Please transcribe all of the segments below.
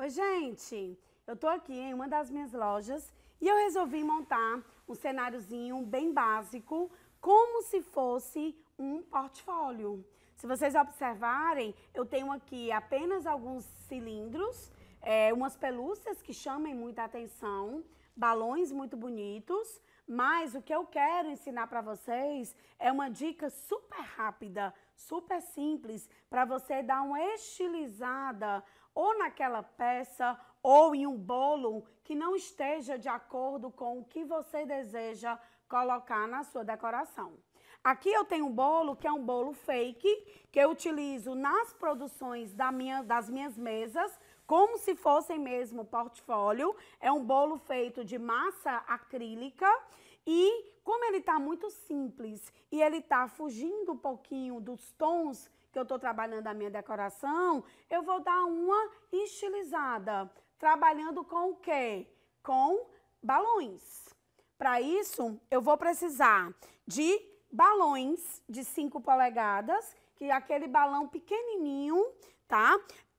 Oi, gente! Eu tô aqui em uma das minhas lojas e eu resolvi montar um cenáriozinho bem básico, como se fosse um portfólio. Se vocês observarem, eu tenho aqui apenas alguns cilindros, é, umas pelúcias que chamem muita atenção, balões muito bonitos, mas o que eu quero ensinar para vocês é uma dica super rápida, super simples, para você dar uma estilizada ou naquela peça ou em um bolo que não esteja de acordo com o que você deseja colocar na sua decoração. Aqui eu tenho um bolo que é um bolo fake, que eu utilizo nas produções da minha, das minhas mesas, como se fossem mesmo portfólio. É um bolo feito de massa acrílica e como ele está muito simples e ele está fugindo um pouquinho dos tons que eu estou trabalhando a minha decoração, eu vou dar uma estilizada, trabalhando com o quê? Com balões. Para isso, eu vou precisar de balões de 5 polegadas, que é aquele balão pequenininho, tá?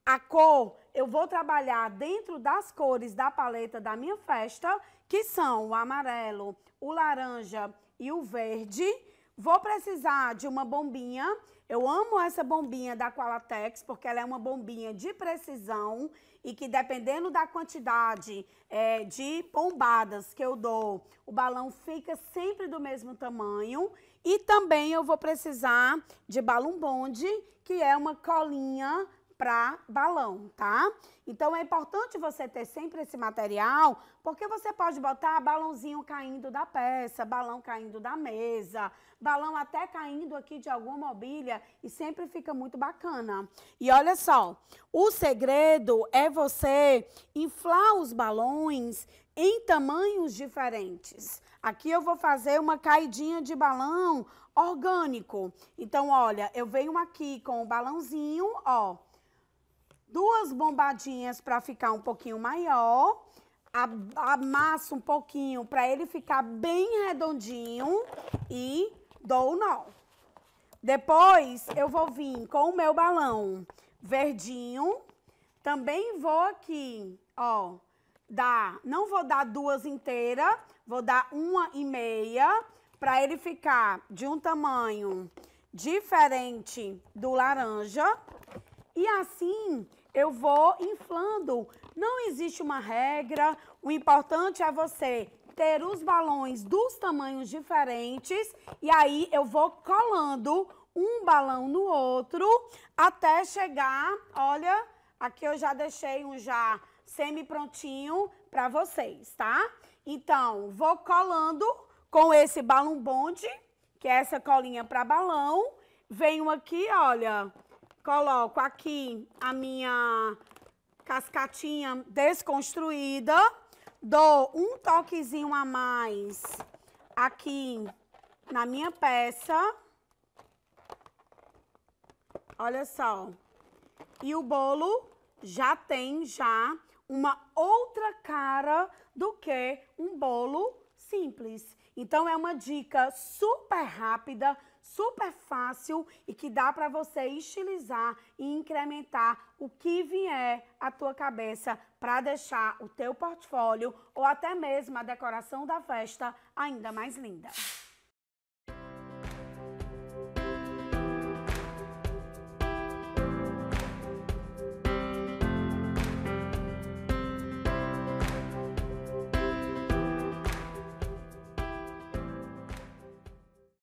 A cor, eu vou trabalhar dentro das cores da paleta da minha festa, que são o amarelo, o laranja e o verde. Vou precisar de uma bombinha. Eu amo essa bombinha da Qualatex, porque ela é uma bombinha de precisão e que dependendo da quantidade é, de bombadas que eu dou, o balão fica sempre do mesmo tamanho. E também eu vou precisar de balão bonde, que é uma colinha para balão, tá? Então é importante você ter sempre esse material, porque você pode botar balãozinho caindo da peça, balão caindo da mesa, balão até caindo aqui de alguma mobília e sempre fica muito bacana. E olha só, o segredo é você inflar os balões em tamanhos diferentes. Aqui eu vou fazer uma caidinha de balão orgânico. Então, olha, eu venho aqui com o balãozinho, ó, duas bombadinhas para ficar um pouquinho maior, amasso um pouquinho para ele ficar bem redondinho e dou o nó. Depois eu vou vir com o meu balão verdinho, também vou aqui, ó, dar, não vou dar duas inteiras, vou dar uma e meia para ele ficar de um tamanho diferente do laranja. E assim eu vou inflando. Não existe uma regra, o importante é você ter os balões dos tamanhos diferentes e aí eu vou colando um balão no outro até chegar, olha, aqui eu já deixei um já semi-prontinho para vocês, tá? Então, vou colando com esse balão bonde, que é essa colinha para balão. Venho aqui, olha, Coloco aqui a minha cascatinha desconstruída. Dou um toquezinho a mais aqui na minha peça. Olha só. E o bolo já tem já uma outra cara do que um bolo simples. Então é uma dica super rápida, super fácil e que dá para você estilizar e incrementar o que vier à tua cabeça para deixar o teu portfólio ou até mesmo a decoração da festa ainda mais linda.